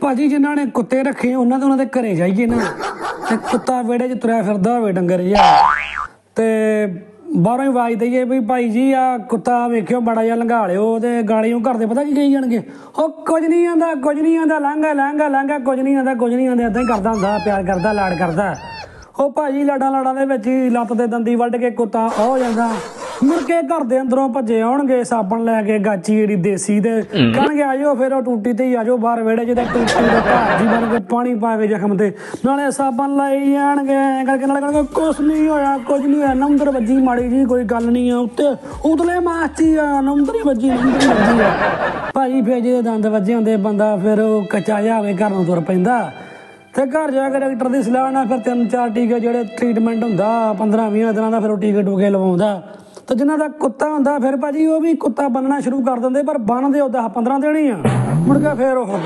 ਭਾਜੀ ਜਿਨ੍ਹਾਂ ਨੇ ਕੁੱਤੇ ਰੱਖੇ, ਉਹਨਾਂ ਦੇ ਉਹਨਾਂ ਦੇ ਘਰੇ ਜਾਈਏ ਨਾ। ਤੇ ਕੁੱਤਾ ਵਿਹੜੇ 'ਚ ਤੁਰਿਆ ਫਿਰਦਾ ਹੋਵੇ, ਡੰਗਰ ਜਿਹਾ। ਤੇ ਬਾਹਰੋਂ ਹੀ ਆਵਾਜ਼ ਦਈਏ ਵੀ ਭਾਈ ਜੀ ਆ ਕੁੱਤਾ ਵੇਖਿਓ ਬੜਾ ਜਿਹਾ ਲੰਘਾ ਲਿਓ ਤੇ ਗਾਲੀਆਂ ਘਰ ਦੇ ਪਤਾ ਕੀ ਕਹੀ ਜਾਣਗੇ? ਉਹ ਕੁਝ ਨਹੀਂ ਆਂਦਾ, ਕੁਝ ਨਹੀਂ ਆਂਦਾ, ਲੰਘਾ ਲੰਘਾ ਲੰਘਾ, ਕੁਝ ਨਹੀਂ ਆਂਦਾ, ਕੁਝ ਨਹੀਂ ਆਂਦਾ ਇਦਾਂ ਹੀ ਕਰਦਾ ਹੁੰਦਾ, ਪਿਆਰ ਕਰਦਾ ਲਾੜ ਕਰਦਾ। ਉਹ ਭਾਜੀ ਲਾਡਾਂ ਲਾੜਾਂ ਦੇ ਵਿੱਚ ਹੀ ਲੱਤ ਦੇ ਦੰਦੀ ਵੱਢ ਕੇ ਕੁੱਤਾ ਉਹ ਜਾਂਦਾ। ਮੁੜ ਕੇ ਘਰ ਦੇ ਅੰਦਰੋਂ ਭੱਜੇ ਆਉਣਗੇ ਸਾਬਣ ਲੈ ਕੇ ਗਾਚੀ ਜਿਹੜੀ ਦੇਸੀ ਤੇ ਕਹਿਣਗੇ ਆਜੋ ਫਿਰ ਉਹ ਟੂਟੀ ਤੇ ਹੀ ਆਜੋ ਬਾਹਰ 'ਚ ਤੇ ਟੂਟੀ ਦੇ ਘਰ ਜੀ ਬਣ ਕੇ ਪਾਣੀ ਪਾ ਕੇ ਜ਼ਖਮ ਤੇ। ਨਾਲੇ ਸਾਬਣ ਲਾਈ ਜਾਣਗੇ ਕਰਕੇ ਨਾਲੇ ਕਹਿਣਗੇ ਕੁਛ ਨਹੀਂ ਹੋਇਆ ਕੁਝ ਨਹੀਂ ਹੋਇਆ ਨੰਬਰ ਵੱਜੀ ਮਾੜੀ ਜੀ ਕੋਈ ਗੱਲ ਨਹੀਂ ਆ ਉੱਤੇ। ਉਤਲੇ ਮਾਸਤੀ ਆ ਨੰਬਰ ਹੀ ਵੱਜੀ ਨੰਬਰ ਹੀ ਵੱਜੀ ਭਾਜੀ ਫੇਰ ਜਿਹਦੇ ਦੰਦ ਵੱਜੇ ਹੁੰਦੇ ਬੰਦਾ ਫਿਰ ਉਹ ਕੱਚਾ ਹੋਵੇ ਘਰ ਨੂੰ ਤੁਰ ਪੈਂਦਾ। ਤੇ ਘਰ ਜਾ ਕੇ ਡਾਕਟਰ ਦੀ ਸਲਾਹ ਨਾਲ ਫਿਰ ਤਿੰਨ ਚਾਰ ਟੀਕੇ ਜਿਹੜੇ ਟ੍ਰੀਟਮੈਂਟ ਹੁੰਦਾ 15 20 ਦਿਨਾਂ ਦਾ ਫਿਰ ਉਹ ਟੀਕੇ ਟੂਕੇ ਲਵਾਉਂਦਾ। ਤੇ ਜਿਨ੍ਹਾਂ ਦਾ ਕੁੱਤਾ ਹੁੰਦਾ ਫਿਰ ਭਾਜੀ ਉਹ ਵੀ ਕੁੱਤਾ ਬੰਨਣਾ ਸ਼ੁਰੂ ਕਰ ਦਿੰਦੇ, ਪਰ ਬੰਨਦੇ ਉਹ 10 15 ਦਿਨ ਹੀ ਆ। ਮੁੜ ਕੇ ਫੇਰ ਉਹ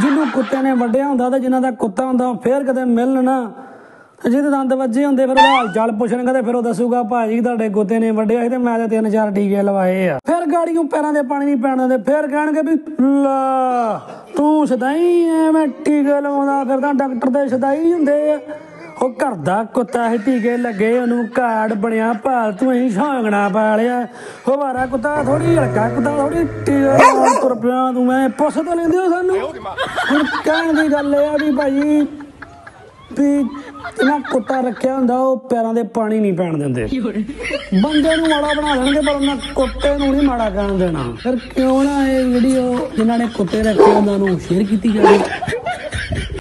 ਜਿਹਨੂੰ ਕੁੱਤੇ ਨੇ ਵੱਢਿਆ ਹੁੰਦਾ ਤੇ ਜਿਨ੍ਹਾਂ ਦਾ ਕੁੱਤਾ ਹੁੰਦਾ ਫੇਰ ਕਦੇ ਮਿਲਣ ਨਾ। ਜਿਹਦੇ ਦੰਦ ਵੱਜੇ ਹੁੰਦੇ ਫਿਰ ਉਹਦਾ ਹਾਲ ਚਾਲ ਪੁੱਛਣਗਾ ਤੇ ਫਿਰ ਉਹ ਦੱਸੂਗਾ, ਭਾਜੀ ਤੁਹਾਡੇ ਕੁੱਤੇ ਨੇ ਵੱਢਿਆ ਸੀ ਤੇ ਮੈਂ ਤੇ ਤਿੰਨ ਚਾਰ ਟੀਕੇ ਲਵਾਏ ਆ। ਫਿਰ ਗਾੜੀਆਂ ਪੈਰਾਂ ਦੇ ਪਾਣੀ ਨਹੀਂ ਪੈਣ ਦਿੰਦੇ, ਫਿਰ ਕਹਿਣਗੇ ਵੀ, ਲਾ, ਤੂੰ ਸਦਾਈ ਐਵੇਂ ਟੀਕੇ ਲਵਾਉਂਦਾ ਫਿਰਦਾ, ਡਾਕਟਰ ਦੇ ਸਦਾਈ ਹੁੰਦੇ ਆ। ਉਹ ਘਰ ਦਾ ਕੁੱਤਾ ਹੈ ਟੀਕੇ ਲੱਗੇ ਉਹਨੂੰ ਕਾਰਡ ਬਣਿਆ ਭਾਲ ਤੂੰ ਹੀ ਛਾਂਗਣਾ ਪਾ ਲਿਆ ਹਵਾਰਾ ਕੁੱਤਾ ਥੋੜੀ ਹਲਕਾ ਕੁੱਤਾ ਥੋੜੀ ਤੁਰ ਪਿਆ ਤੂੰ ਮੈਂ ਪੁੱਛ ਤਾਂ ਲੈਂਦੇ ਹੋ ਸਾਨੂੰ। ਹੁਣ ਕਹਿਣ ਦੀ ਗੱਲ ਇਹ ਆ ਵੀ ਭਾਈ ਵੀ ਇਹਨਾਂ ਕੁੱਤਾ ਰੱਖਿਆ ਹੁੰਦਾ ਉਹ ਪੈਰਾਂ ਦੇ ਪਾਣੀ ਨਹੀਂ ਪੈਣ ਦਿੰਦੇ। ਬੰਦੇ ਨੂੰ ਮਾੜਾ ਬਣਾ ਦੇਣਗੇ ਪਰ ਉਹਨਾਂ ਕੁੱਤੇ ਨੂੰ ਨਹੀਂ ਮਾੜਾ ਕਹਿਣ ਦੇਣਾ। ਫਿਰ ਕਿਉਂ ਨਾ ਇਹ ਵੀਡੀਓ ਜਿਨ੍ਹਾਂ ਨੇ ਕੁੱਤੇ ਰੱਖੇ ਉਹਨਾਂ ਨੂੰ ਸ਼ੇਅਰ ਕੀਤੀ ਜਾਵੇ?